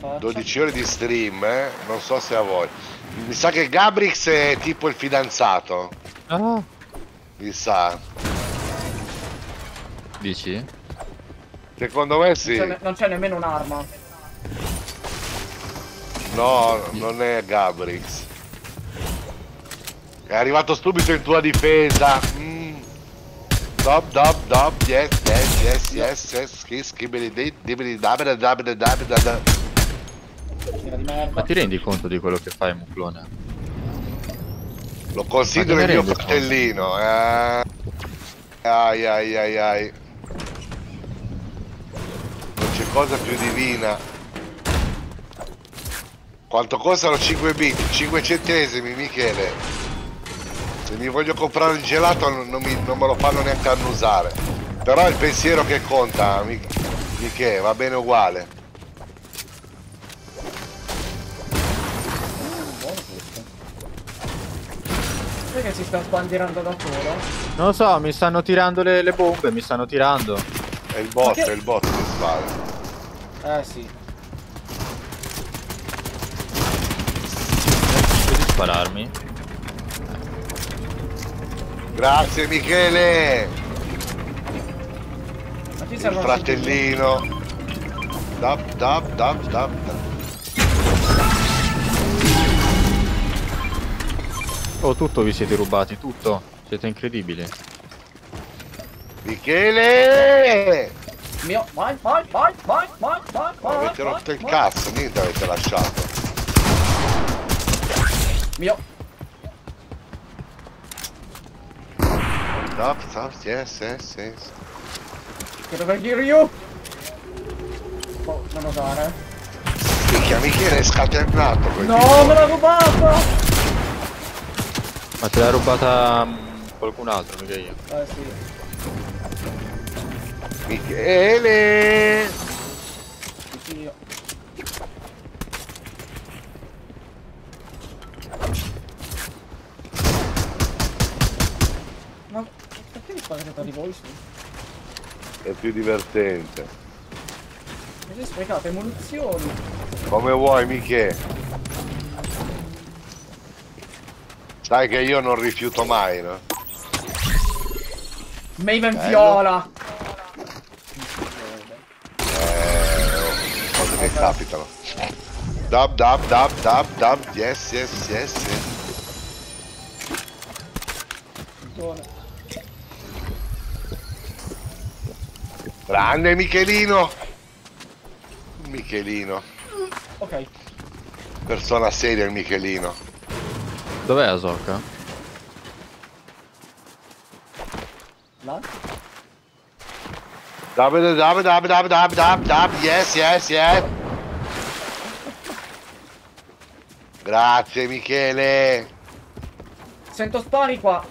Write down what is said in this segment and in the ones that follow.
lo faccio. 12 ore di stream, eh? Non so se a voi. Mi sa che Gabrix è tipo il fidanzato. Ah, Mi sa. dici? Secondo me Non sì. c'è ne- Non c'è nemmeno un'arma. No, non è Gabrix. È arrivato subito in tua difesa. Mm. Dop, dop, dop, yes, yes, yes, yes, yes, kiss, skibidi, dibidi, dabida, dabida, dabida, da. Ma ti rendi conto di quello che fai, Muclone? Lo considero il mio fratellino. Eh. Ai ai ai ai. Non c'è cosa più divina. Quanto costano 5 bit? 5 centesimi, Michele. Se mi voglio comprare il gelato non, non mi- non me lo fanno neanche annusare. Però è il pensiero che conta, Mi- Michele, va bene uguale. Perché si sta sbandierando da solo? Non lo so, mi stanno tirando le, le bombe, mi stanno tirando. È il bot, che- è il bot che spara. Eh sì. Puoi spararmi? Grazie Michele! Ma ci Il fratellino. Dap, dap, dap, dap, dap. Oh, tutto vi siete rubati, tutto. Siete incredibili. Michele! Mio, vai, vai, vai, vai, vai, vai, vai. Avete vai, rotto il cazzo, niente avete lasciato. Mio. Dap, dap, yes, yes, yes. Che dove Kiryu? Oh, non osare. Minchia, Michele è scatenato No, me l'ha rubata! Ma te l'ha rubata mm, qualcun altro, mica io. Eh sì. Michele! Sì, io. Ma perché mi sparate di voi? È più divertente. Mi sprecate munizioni. Come vuoi, Michele? Sai che io non rifiuto mai, no? Maven viola! Eh, cose che capitano. Dab, dab, dab, dab, dab, yes, yes, yes, yes. Grande Michelino! Michelino. Ok, Persona seria il Michelino. Dov'è Asoka? là. Dab, dab, dab, dab, dab, dab, dab, yes, yes, yes. Grazie Michele. Sento spari qua.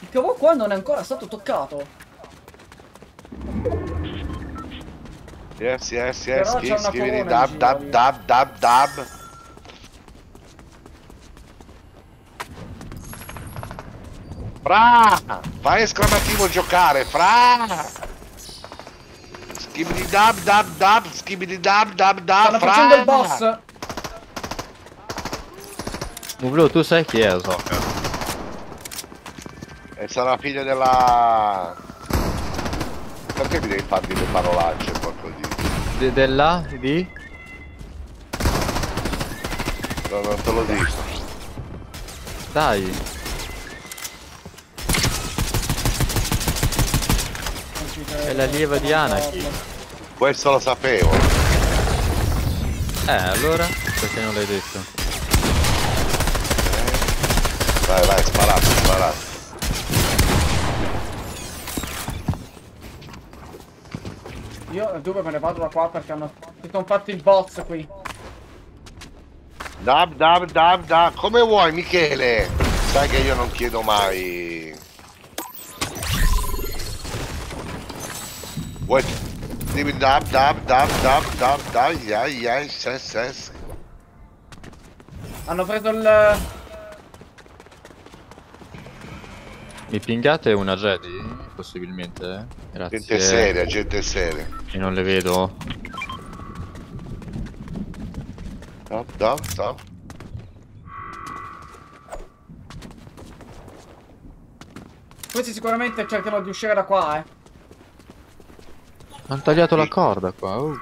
Il cavo qua non è ancora stato toccato. Yes, yes, yes. corona in dab, dab, dab, dab, dab. Fra! Fai esclamativo giocare, fra! Skibidi dab dab dab, skibidi dab dab dab, Stanno fra! facendo il boss. Muvlo, tu sai chi è Asoka? E sarà figlia della... Perché mi devi fare delle parolacce? De della? Di? No, non te lo dico. Dai. È la lieva di Anakin. Questo lo sapevo. Eh, allora? Perché non l'hai detto? Vai, vai, sparato, sparato. Io dove me ne vado da qua perché hanno... Si sono fatti il boss qui. Dab dab dab dab, come vuoi Michele? Sai che io non chiedo mai. Vuoi? Dimmi dab dab dab dab dab dab, yeah, yeah, yes, yes. Hanno preso il... Mi pingate una Jedi? possibilmente? Grazie. Gente seria, gente seria. Io non le vedo. Stop, stop, stop. Questi sicuramente cercano di uscire da qua, eh. Hanno tagliato la corda qua. Hanno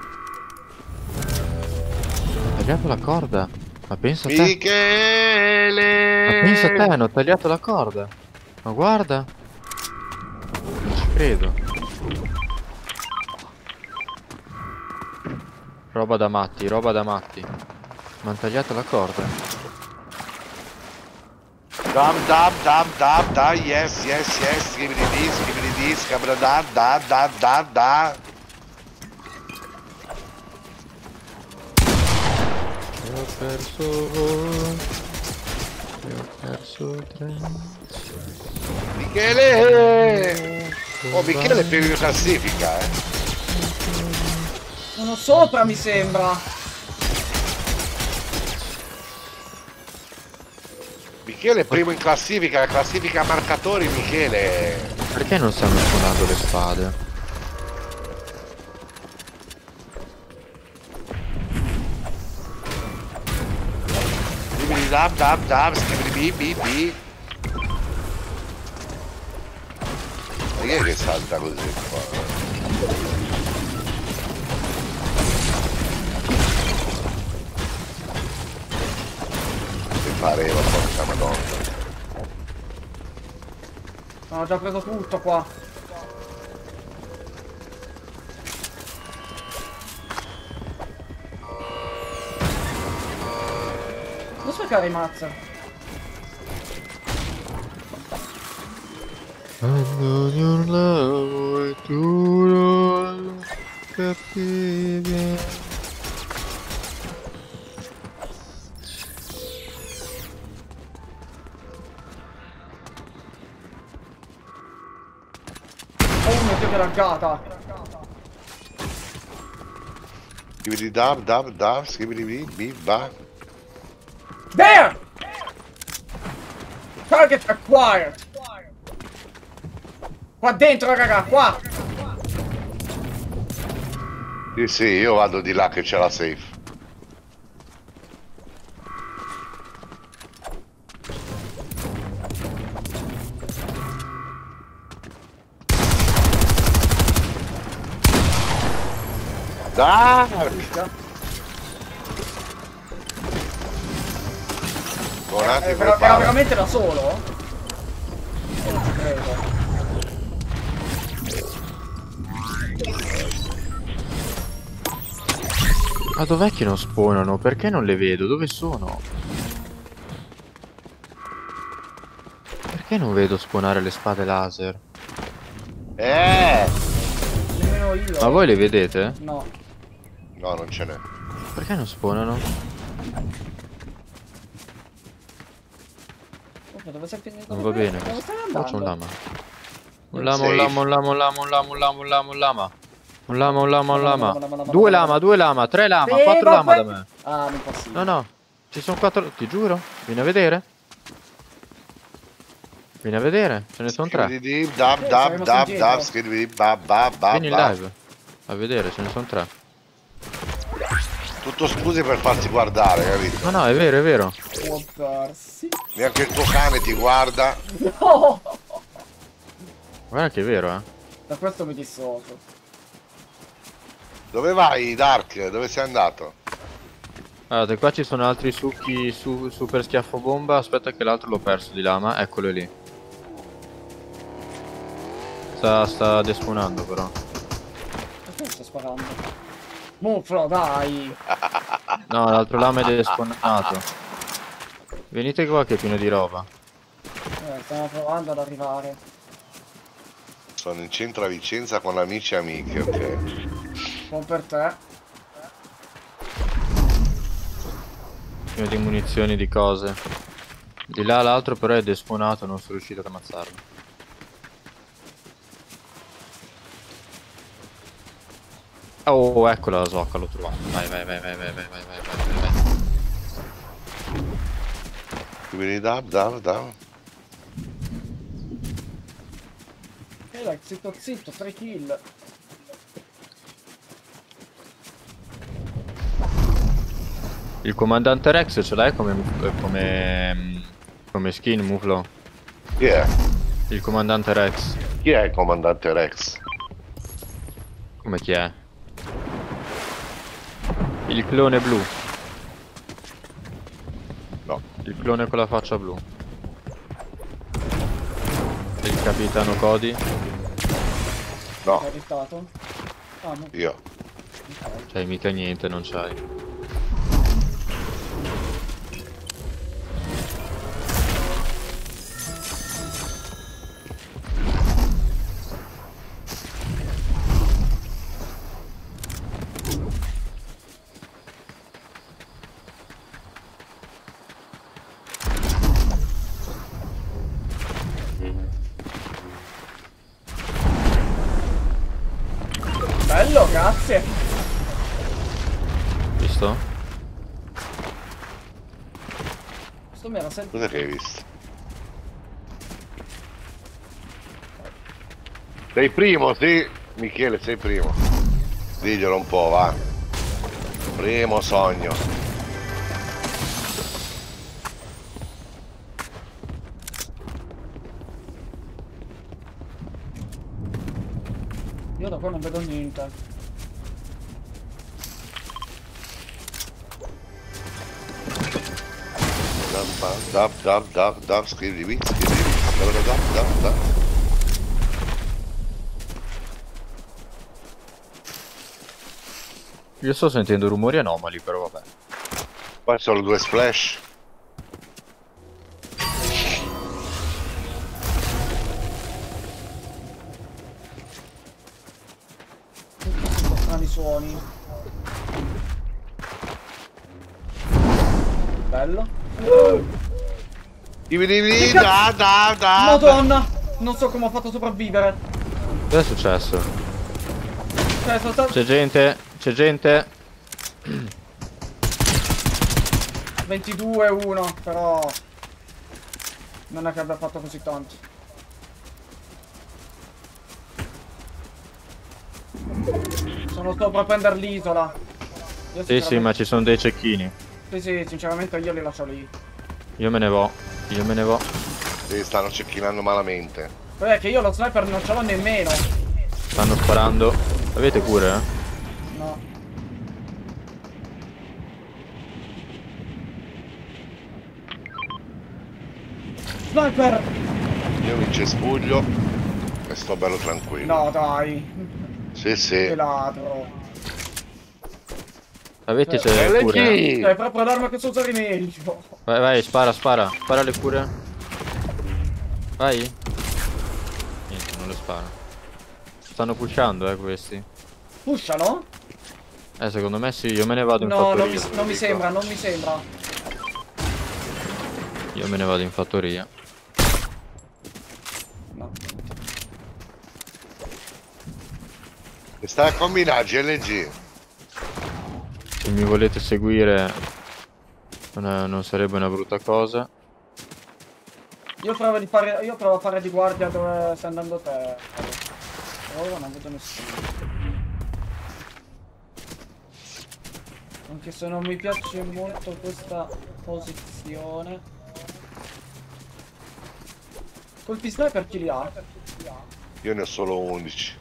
tagliato la corda. Ma pensa a te. Michele! Ma pensa a te, hanno tagliato la corda. Ma guarda. Non ci credo. Roba da matti, roba da matti. Ma hanno tagliato la corda. Dam, dam, dam, dam, dam, yes, yes, yes, skibidi di, skibidi di, scabra da, da, da, da, da. E ho perso. E ho perso tre. Michele! Oh, Michele è primo in classifica, eh. Sono sopra, mi sembra. Michele è primo in classifica, classifica marcatori, Michele. Perché non stanno suonando le spade? Skibidi dam, dam, dam, skibidi bi, bi, bi. Chi è che salta così qua? Pareva, porca madonna. Ho già preso tutto qua. Non sprecare i mazza. Quando ti urlavo e tu non capivi Oh mio dio che laggata. Skibidi dam, dam, dam, skibidi bi, bi, ba. There! Target acquired. Qua dentro, raga, qua. Sì, sì, io vado di là che c'è la safe. Dai! Buonati Eh, però era veramente da solo? Ma dov'è che non spawnano? Perché non le vedo? Dove sono? Perché non vedo spawnare le spade laser? Eh! Nemmeno io. Ma voi le vedete? No. No, non ce n'è. Perché non spawnano? Oh, Dove sei finito? Non va bene. Dove stai Oh, c'è un andando? lama. Un lama, un lama, un lama, un lama, un lama, un lama, un lama, un lama. Un lama, un lama. Due lama, due lama, tre lama, Sì, quattro lama da me. Ah, non possibile. No, no, ci sono quattro, ti giuro. Vieni a vedere. Vieni a vedere, ce ne sono tre. Dab, dab, dab, dab, skibidi ba, ba, ba, Vieni in live. A vedere, ce ne sono tre. Tutto scuse per farti guardare, capito? No, no, è vero, è vero. Può darsi. Neanche il tuo cane ti guarda. No! Guarda che è vero, eh. Da questo mi dissocio. Dove vai, Dark? Dove sei andato? Guardate, qua ci sono altri succhi su, super schiaffo bomba. Aspetta che l'altro l'ho perso di lama. Eccolo lì. Sta, sta despawnando però. Perché sto sparando? Muflo, dai! No, l'altro lama è despawnato. Venite qua che è pieno di roba. Eh, stiamo provando ad arrivare. Sono in centro a Vicenza con amici e amiche, ok. Buon per te. Pieno di munizioni, di cose. Di là l'altro però è despawnato, non sono riuscito ad ammazzarlo. Oh, ecco la socca, l'ho trovato. Vai, vai, vai, vai, vai, vai, vai, vai, vai, vai, vai. Skibidi dab, dab, dab. E dai, zitto zitto, 3 kill. Il comandante Rex ce l'hai come, come, come skin, Muflo? Chi è? Il comandante Rex. Chi è il comandante Rex? Come chi è? Il clone blu. No. Il clone con la faccia blu. Il capitano Cody. No, arrestato? Ah, no. io. C'hai mica niente, non c'hai. Bello, grazie. Visto? Questo mi era sempre... Cos'è che hai visto? Sei primo, sì. Michele, sei primo. Diglielo un po', va. Primo sogno. Non vedo niente. Dab, dab, dab, dab, dab, scrivi, scrivi, scrivi. Dab, dab, dab, dab. Io sto sentendo rumori anomali, però vabbè. Qua sono due splash. Che da, da, da. Madonna! Non so come ho fatto a sopravvivere. Cosa è successo? Cioè, sono stato... C'è gente, c'è gente. 22-1, però... Non è che abbia fatto così tanto. Sono sopra a prendere l'isola. Sì, sì, ma ci sono dei cecchini. Sì, sì, sinceramente io li lascio lì. Io me ne vo. Io me ne vo. Sì, stanno cecchinando malamente. Poi è che io lo sniper non ce l'ho nemmeno. Stanno sparando. Avete pure, eh? No. Sniper! Io mi cespuglio e sto bello tranquillo. No, dai. Sì, Che sì. ladro. Avete Eh, c'è pure. eh? Cioè, è proprio l'arma che so usare meglio. Vai, vai, spara, spara. Spara le pure. Vai. Niente, non le spara. Stanno pushando, eh, questi. Pushano? Eh, secondo me sì, io me ne vado in No, non fattoria. mi, te lo non mi sembra, non mi sembra. Io me ne vado in fattoria. No. E stai a combinare GLG. Se mi volete seguire non, non sarebbe una brutta cosa. Io provo, di fare, io provo a fare di guardia dove stai andando te. Per ora non vedo nessuno. Anche se non mi piace molto questa posizione. Colpi sniper chi li ha? Io ne ho solo 11.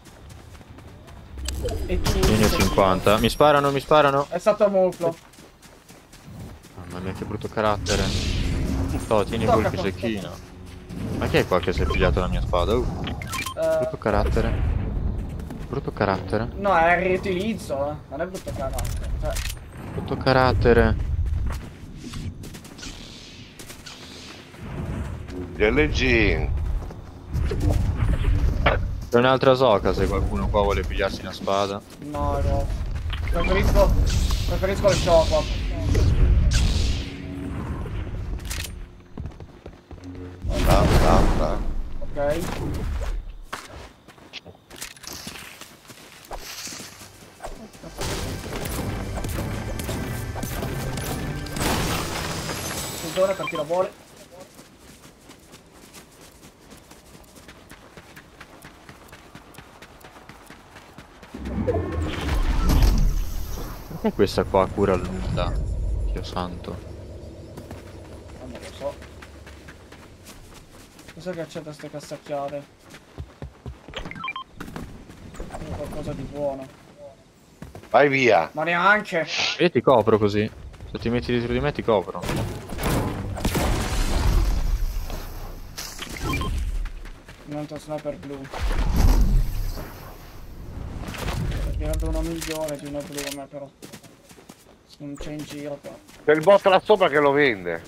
E tu? Io ne ho 50. Mi sparano, mi sparano. È stato Muflo. Mamma mia, che brutto carattere. Toh, tieni Tocca, quel tocca. cecchino. Ma chi è qua che si è pigliato la mia spada? Uh, Eh, brutto carattere. Brutto carattere. no, è il riutilizzo, eh. Non è brutto carattere. Cioè, Brutto carattere. GLG. C'è un'altra soca se qualcuno qua vuole pigliarsi una spada. no, no. Preferisco. Preferisco il shock. Da, da, da. Ok. Attenzione per chi lo vuole. Perché questa qua cura nulla? Dio santo. Ah, non lo so. Cos'è che c'è da ste cassacchiate? Qualcosa di buono. Vai via. Ma neanche! Io ti copro così. Se ti metti dietro di me ti copro. Un altro sniper blu. Sarebbe uno migliore di uno blu a me però. Non c'è in giro però. C'è il bot là sopra che lo vende.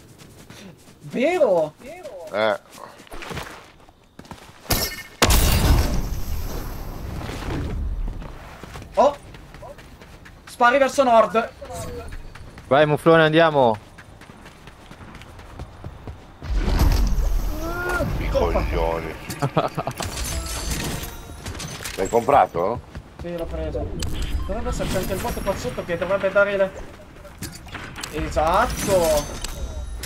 Vero? Eh. Oh! Spari verso nord. Vai Muflone andiamo. I coglioni. L'hai comprato? Sì, l'ho preso. Dovrebbe esserci anche il bot qua sotto che dovrebbe dare le... Esatto!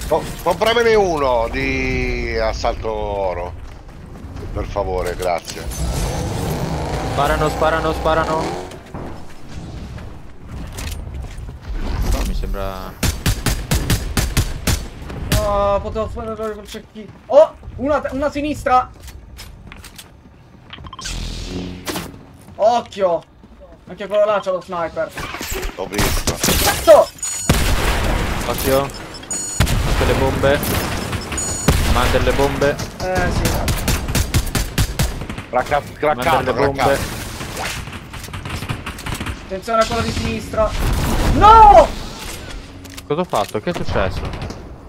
Co- compramene uno di assalto oro. Per favore, grazie. Sparano, sparano, sparano. No, mi sembra... Oh, potevo fare col cecchino. Oh! Una, una sinistra! Occhio! Anche quello là c'ha lo sniper. L'ho visto. Cazzo! Occhio. Anche le bombe. Manda le bombe. Eh sì. Cracca- craccato, le bombe. Attenzione a quello di sinistra. No! Cosa ho fatto? Che è successo?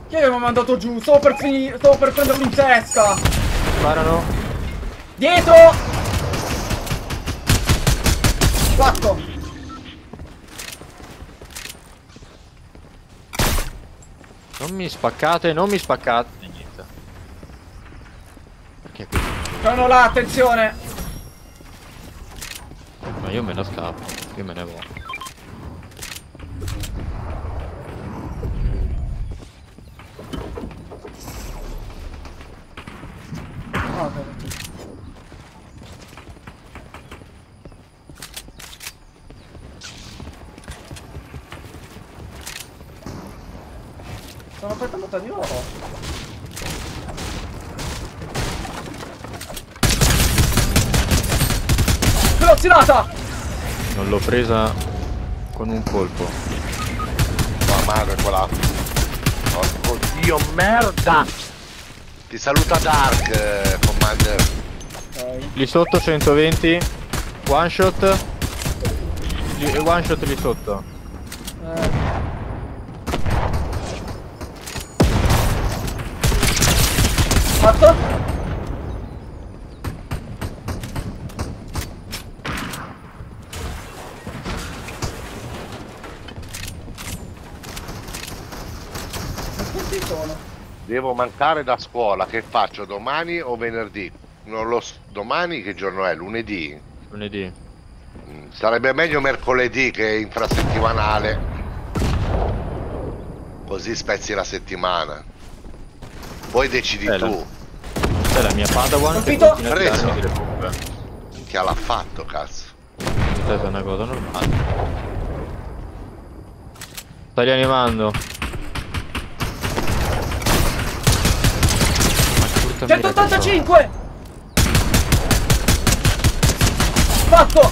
Che mi ha mandato giù? Stavo per finire. Stavo per prenderlo in testa! Sparano. Dietro! Fatto! Non mi spaccate, non mi spaccate. E niente. Perché qui? Sono là, attenzione! Ma io me ne scappo. Io me ne vado. Ah, ok. Sono aspettando da di loro. Velocirata! Non l'ho presa con un colpo. La madre quella. Porco dio merda! Ti saluta Dark, eh, Commander. Lì sotto 120. One shot. Lì- One shot lì sotto. Eh. Fatto? Ma quanti sono? Devo mancare da scuola, che faccio domani o venerdì? Non lo so. Domani che giorno è? Lunedì? Lunedì. Mm, Sarebbe meglio mercoledì che infrasettimanale. Così spezzi la settimana. Poi decidi Bella. tu. Questa è la mia Padawan che Colpito. continua a tirarmi Preso. delle bombe. Che l'ha fatto, cazzo. Questa è una cosa normale. Sta rianimando. 185! Fatto!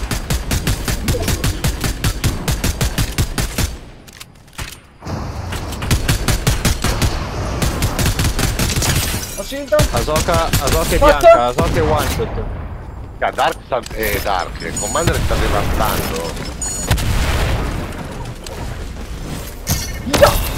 Ho scelto? Asoka, Asoka è bianca, Asoka è one shot. Ah, Dark sta... Eh, Dark. Il Commander sta devastando. No!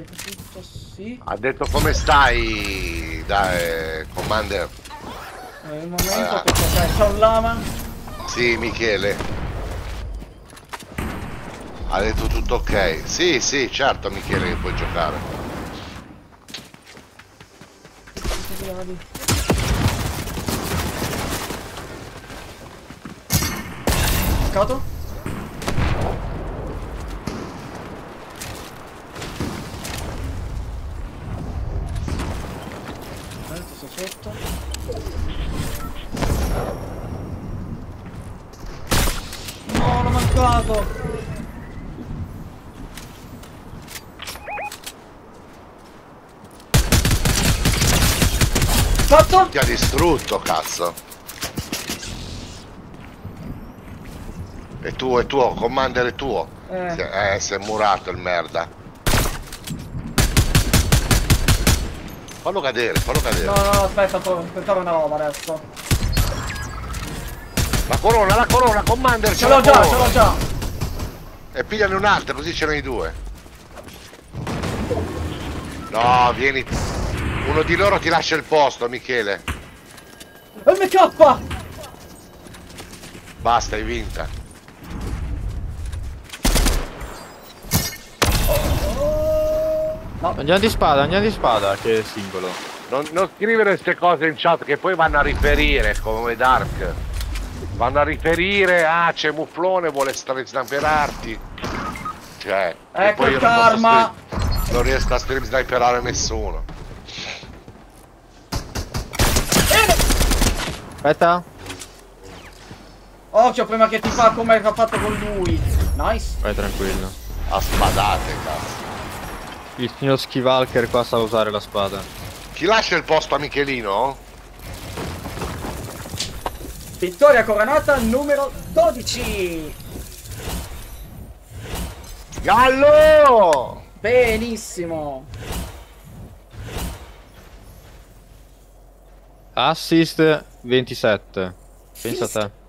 Carico tutto, sì. Ha detto come stai, dai, Commander? Eh, il momento Ah. perché ok, c'è un lama. Sì, Michele. Ha detto tutto ok. Sì, sì, certo, Michele, che puoi giocare. Così vedi. Scatto? Aspetta, sei sotto. bloccato. Fatto? Ti ha distrutto, cazzo. È tuo, è tuo, commander è tuo. Eh. Eh, si è murato il merda. Fallo cadere, fallo cadere. No, no, aspetta, pensavo una roba adesso. La corona, la corona, commander, Ce l'ho già, ce l'ho già. E pigliane un'altra, così ce n'hai due. No, vieni. Uno di loro ti lascia il posto, Michele. MK! Basta, hai vinta. Andiamo di spada, andiamo di spada, che è singolo. Non, non scrivere queste cose in chat che poi vanno a riferire come Dark. Vanno a riferire, ah c'è Mufflone, vuole stare sniperarti. Cioè, e Ecco poi io non posso karma. stri- Non riesco a stream sniperare nessuno. Aspetta. Occhio prima che ti fa come ha fatto con lui. Nice. Vai tranquillo. A spadate, cazzo. Il signor Skivalker qua sa usare la spada. Chi lascia il posto a Michelino? Vittoria coronata numero 12. Gallo! Benissimo. Assist 27. Pensa a te.